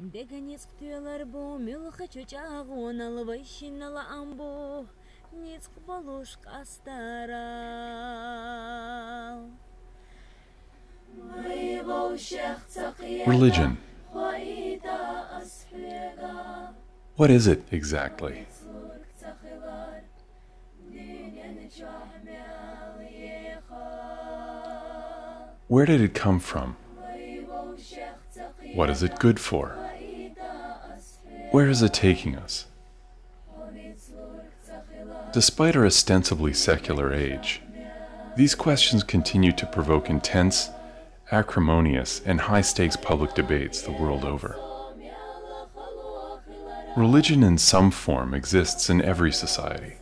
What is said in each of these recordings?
Беганец ктуялар бу, мюлха чучаг, онал вайшинала амбу, ницк болуш кастарал. Religion. What is it exactly? Where did it come from? What is it good for? Where is it taking us? Despite our ostensibly secular age, these questions continue to provoke intense, acrimonious, and high stakes public debates the world over. Religion in some form exists in every society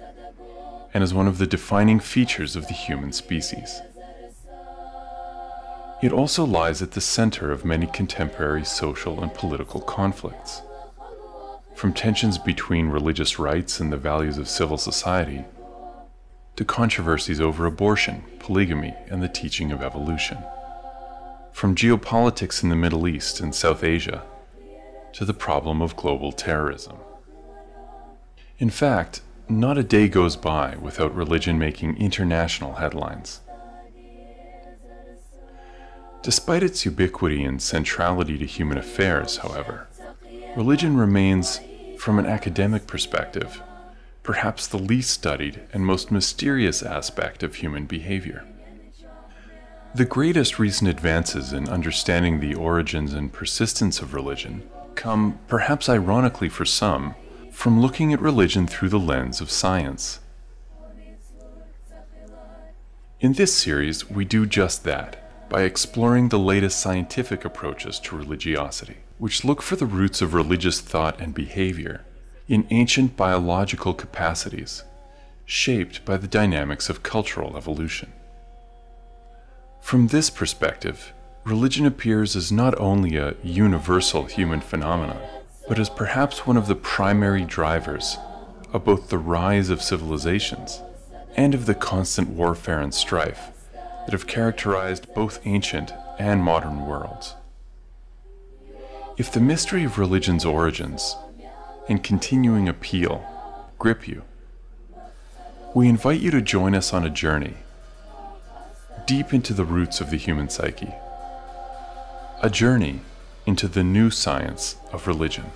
and is one of the defining features of the human species. It also lies at the center of many contemporary social and political conflicts. From tensions between religious rights and the values of civil society, to controversies over abortion, polygamy, and the teaching of evolution. From geopolitics in the Middle East and South Asia, to the problem of global terrorism. In fact, not a day goes by without religion making international headlines. Despite its ubiquity and centrality to human affairs, however, religion remains, from an academic perspective, perhaps the least studied and most mysterious aspect of human behavior. The greatest recent advances in understanding the origins and persistence of religion come, perhaps ironically for some, from looking at religion through the lens of science. In this series, we do just that by exploring the latest scientific approaches to religiosity, which look for the roots of religious thought and behavior in ancient biological capacities, shaped by the dynamics of cultural evolution. From this perspective, religion appears as not only a universal human phenomenon, but as perhaps one of the primary drivers of both the rise of civilizations and of the constant warfare and strife that have characterized both ancient and modern worlds. If the mystery of religion's origins and continuing appeal grip you, we invite you to join us on a journey deep into the roots of the human psyche, a journey into the new science of religion.